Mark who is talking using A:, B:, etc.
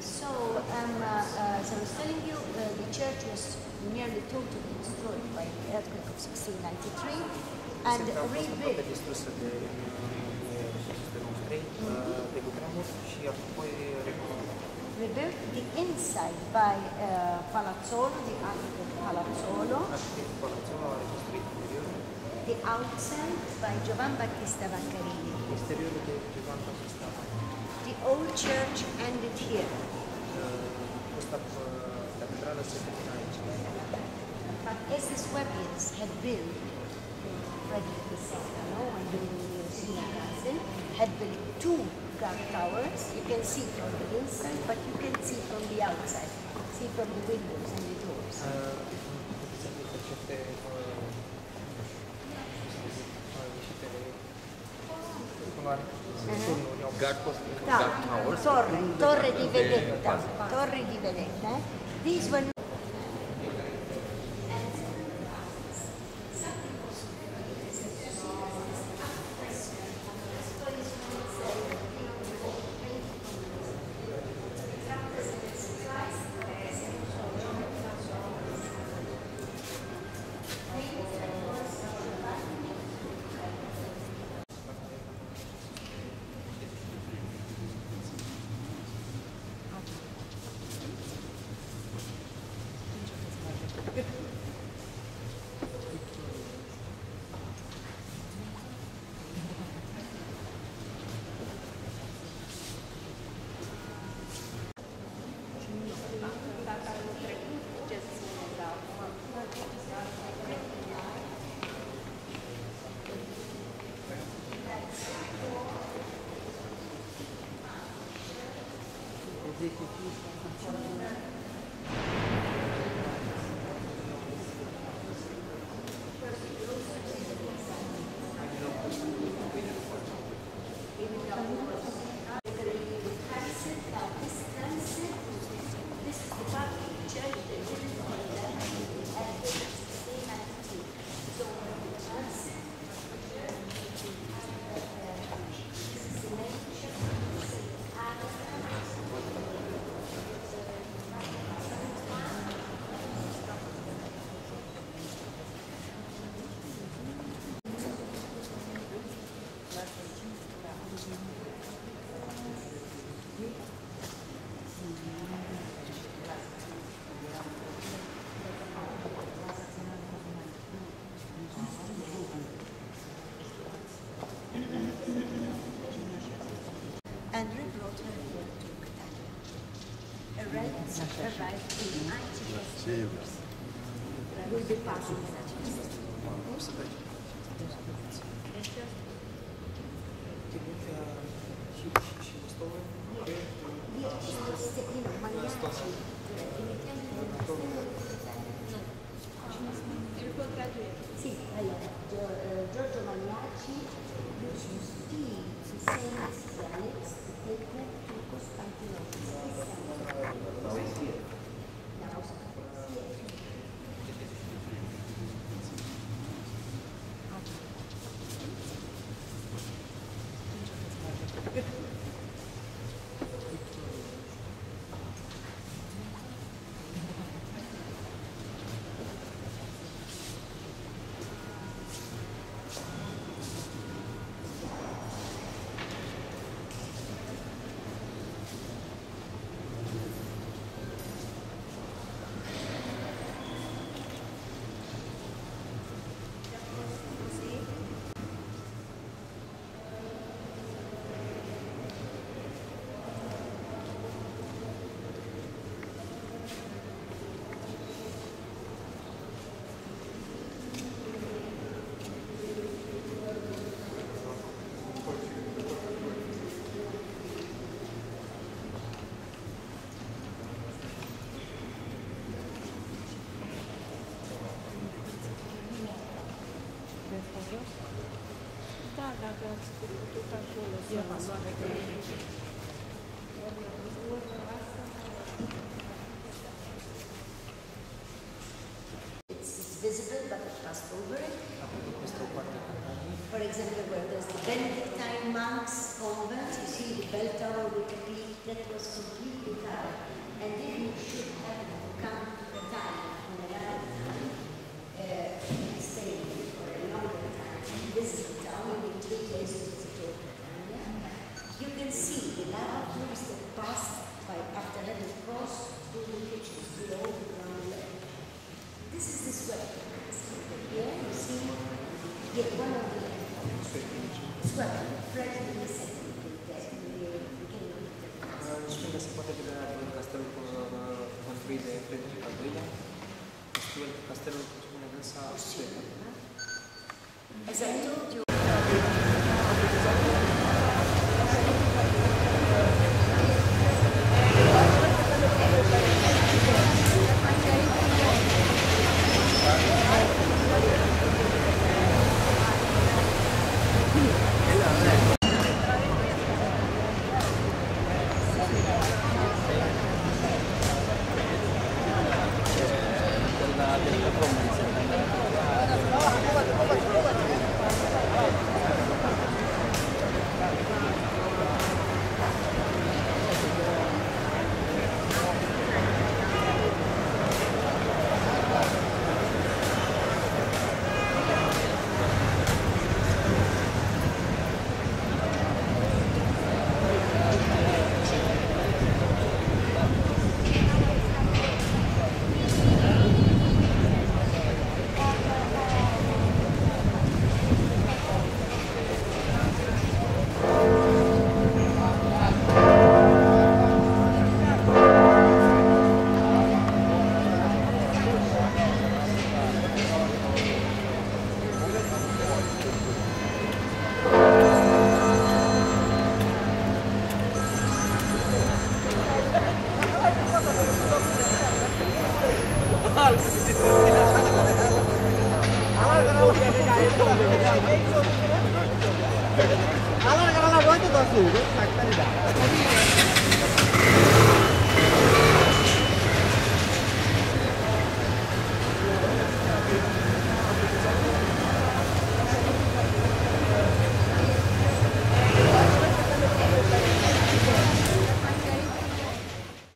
A: So, um, uh, as I was telling you, uh, the church was nearly totally destroyed by the earthquake of 1693 and rebuilt. Rebuilt the inside by uh, Palazzolo, the architect Palazzolo the outside by Giovan Battista Vaccarini.
B: l'esteriore che Giovanni Battista
A: The old church ended here,
B: questa eh, cattedrale si termina aici.
A: but as the Swabians had built, Frederick II, no, when building the Castle, had built two guard towers. You can see from the inside, but you can see from the outside. See from the windows and the doors.
B: Eh,
A: torre, torre di vedetta, torre di vedetta. eh. These Arrangements arrived in 90 Will be passing that. Sì, It's, visible, but it passed over it. For example, where there's the Benedictine monks convent, you see the bell tower with the peak, that was completely covered. And then you should happen This is. Here you see, one of the Well, right in the
B: suedă.
A: As I told you,